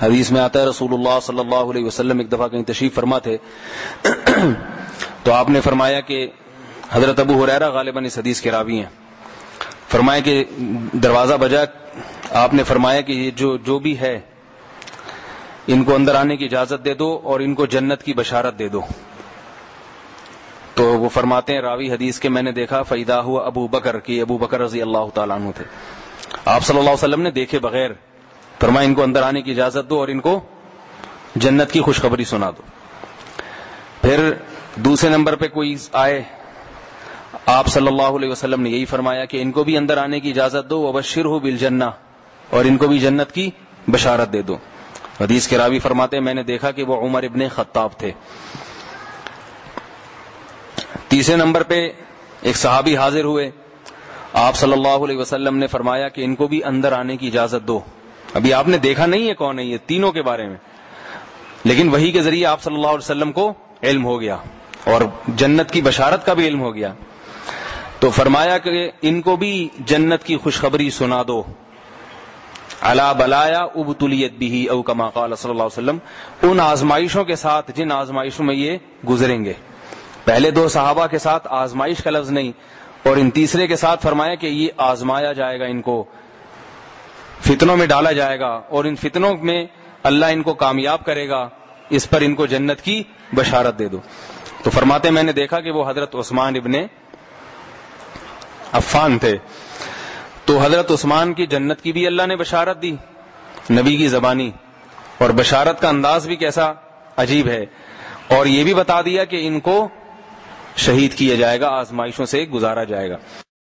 हदीस में आता है, रसूलुल्लाह सल्लल्लाहु अलैहि वसल्लम एक दफ़ा कहीं तशरीफ़ फरमा थे तो आपने फरमाया कि हज़रत अबू हुरैरा गालिबन इस हदीस के रावी हैं। फरमाया कि दरवाज़ा बजा, आपने फरमाया कि ये जो जो भी है, इनको अंदर आने की इजाज़त दे दो और इनको जन्नत की बशारत दे दो। तो वो फरमाते हैं, रावी हदीस के मैंने देखा, फैदा हुआ अबू बकर की, अबू बकर रज़ी अल्लाह तु थे। आप सल्लल्लाहु अलैहि वसल्लम ने देखे बगैर फरमाया, इनको अंदर आने की इजाज़त दो और इनको जन्नत की खुशखबरी सुना दो। फिर दूसरे नंबर पे कोई आए, आप सल्लल्लाहु अलैहि वसल्लम ने यही फरमाया कि इनको भी अंदर आने की इजाज़त दो वबशिर हो बिल जन्ना और इनको भी जन्नत की बशारत दे दो। हदीस के रावी फरमाते मैंने देखा कि वो उमर इबन खत्ताब थे। तीसरे नंबर पे एक सहाबी हाजिर हुए, आप सल्लल्लाहु अलैहि वसल्लम ने फरमाया कि इनको भी अंदर आने की इजाज़त दो। अभी आपने देखा नहीं है कौन है ये, तीनों के बारे में। लेकिन वही के ज़रिए आप सल्लल्लाहु अलैहि वसल्लम को इल्म हो गया, और जन्नत की बशारत का भी इल्म हो गया। तो फरमाया कि इनको भी जन्नत की खुशखबरी सुना दो। अला बलाया उबतुलियत भी अव कमा काल वसल्लम। उन आजमाइशों के साथ, जिन आजमाइशों में ये गुजरेंगे। पहले दो सहाबा के साथ आजमाइश का लफ्ज नहीं, और इन तीसरे के साथ फरमाया कि ये आजमाया जाएगा इनको। फितनों में डाला जाएगा और इन फितनों में अल्लाह इनको कामयाब करेगा, इस पर इनको जन्नत की बशारत दे दो। तो फरमाते मैंने देखा कि वो हज़रत उस्मान इबन अफान थे। तो हज़रत उस्मान की जन्नत की भी अल्लाह ने बशारत दी, नबी की जबानी। और बशारत का अंदाज भी कैसा अजीब है। और ये भी बता दिया कि इनको शहीद किया जाएगा, आजमाइशों से गुजारा जाएगा।